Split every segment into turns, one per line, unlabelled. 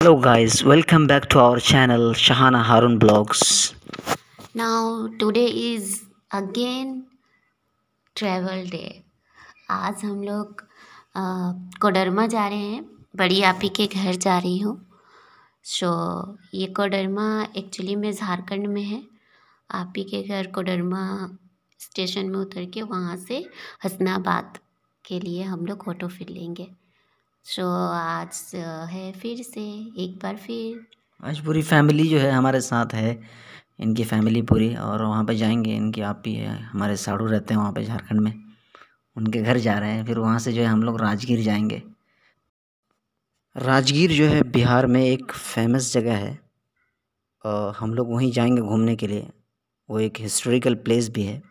Hello guys, welcome back to our channel Shahana Harun Blogs.
Now today is again travel day. आज हम लोग कोडरमा जा रहे हैं। बड़ी आपी के घर जा रही हूँ। सो ये कोडरमा एक्चुअली में झारखंड में है। आपी के घर कोडरमा स्टेशन में उतर के वहाँ से हसनाबाद के लिए हम लोग ऑटो फिर लेंगे। सो आज है फिर से एक बार फिर।
आज पूरी फैमिली जो है हमारे साथ है, इनकी फैमिली पूरी और वहाँ पे जाएँगे, इनकी आप भी है, हमारे साड़ू रहते हैं वहाँ पे झारखंड में। उनके घर जा रहे हैं, फिर वहाँ से जो है हम लोग राजगीर जाएँगे। राजगीर जो है बिहार में एक फ़ेमस जगह है। हम लोग वहीं जाएँगे घूमने के लिए। वो एक हिस्टोरिकल प्लेस भी है।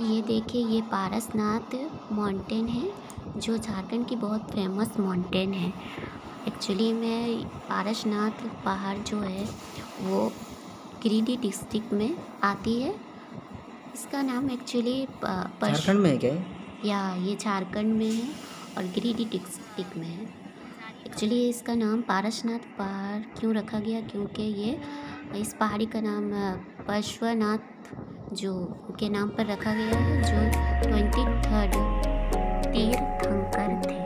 ये देखिए ये पारसनाथ माउंटेन है जो झारखंड की बहुत फ़ेमस माउंटेन है। एक्चुअली में पारसनाथ पहाड़ जो है वो गिरिडीह डिस्ट्रिक्ट में आती है। इसका नाम एक्चुअली
झारखंड में है क्या या?
ये झारखंड में है और गिरिडीह डिस्ट्रिक्ट में है। एक्चुअली इसका नाम पारसनाथ पहाड़ क्यों रखा गया? क्योंकि ये इस पहाड़ी का नाम पार्श्वनाथ जो के नाम पर रखा गया है, जो ट्वेंटी थर्ड तीर्थंकर थे।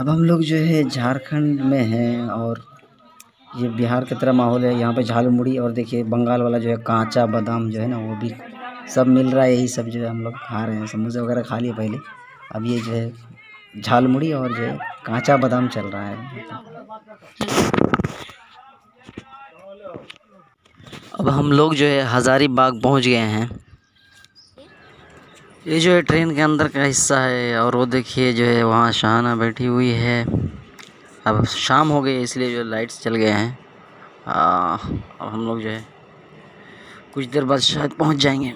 अब हम लोग जो है झारखंड में हैं और ये बिहार की तरह माहौल है। यहाँ पे झालमुड़ी और देखिए बंगाल वाला जो है कांचा, बादाम जो है ना, वो भी सब मिल रहा है। यही सब जो है हम लोग खा रहे हैं। समोसे वगैरह खा लिए पहले। अब ये जो है झालमुड़ी और जो है कांचा, बादाम चल रहा है। अब हम लोग जो है हज़ारीबाग पहुँच गए हैं। ये जो है ट्रेन के अंदर का हिस्सा है और वो देखिए जो है वहाँ शाहाना बैठी हुई है। अब शाम हो गई इसलिए जो लाइट्स चल गए हैं। अब हम लोग जो है, कुछ देर बाद शायद पहुँच जाएँगे।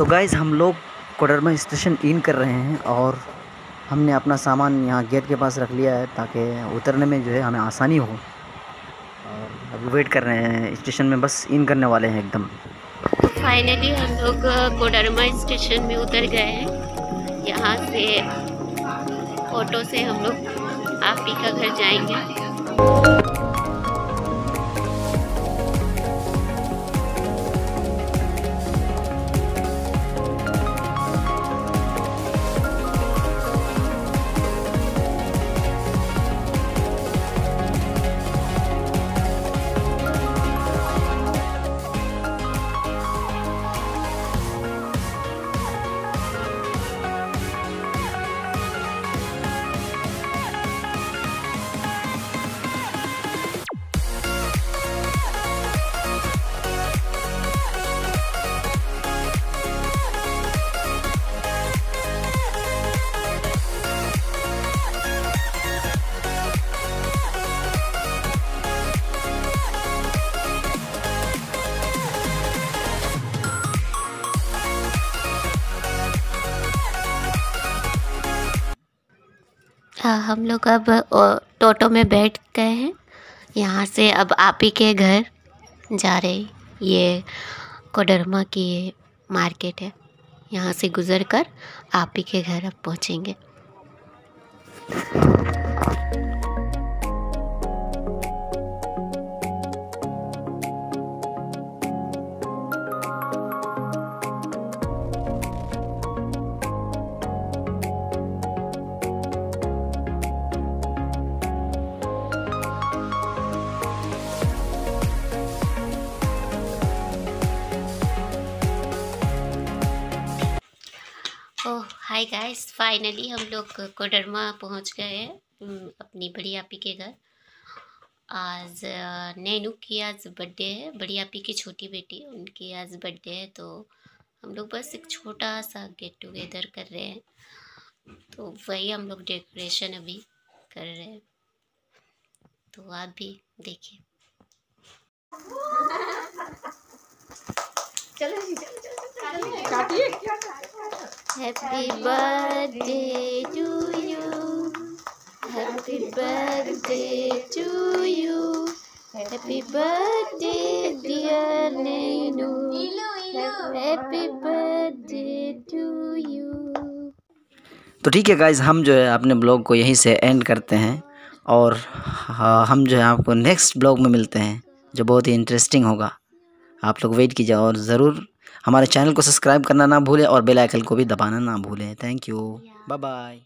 तो गाइज़ हम लोग कोडरमा स्टेशन इन कर रहे हैं और हमने अपना सामान यहाँ गेट के पास रख लिया है ताकि उतरने में जो है हमें आसानी हो। और अभी वेट कर रहे हैं स्टेशन में बस इन करने वाले हैं एकदम।
फाइनली हम लोग कोडरमा स्टेशन में उतर गए हैं। यहाँ से ऑटो से हम लोग आपी का घर जाएँगे। हम लोग अब टोटो में बैठ गए हैं। यहाँ से अब आप ही के घर जा रहे ये कोडरमा की ये मार्केट है। यहाँ से गुज़र कर आप ही के घर अब पहुँचेंगे। हाय गाइस फाइनली हम लोग कोडरमा पहुँच गए हैं हम्म, अपनी बड़ी आपी के घर आज नैनू की आज बर्थडे है बड़ी आपी की छोटी बेटी उनकी आज बर्थडे है तो हम लोग बस एक छोटा सा गेट टुगेदर कर रहे हैं तो वही हम लोग डेकोरेशन अभी कर रहे हैं तो आप भी देखिए happy birthday to you happy birthday to you happy birthday dear Nainu happy birthday to you
तो ठीक है गाइज़ हम जो है अपने ब्लॉग को यहीं से एंड करते हैं और हम जो है आपको नेक्स्ट ब्लॉग में मिलते हैं, जो बहुत ही इंटरेस्टिंग होगा। आप लोग वेट कीजिए और ज़रूर हमारे चैनल को सब्सक्राइब करना ना भूलें और बेल आइकन को भी दबाना ना भूलें। Thank you bye bye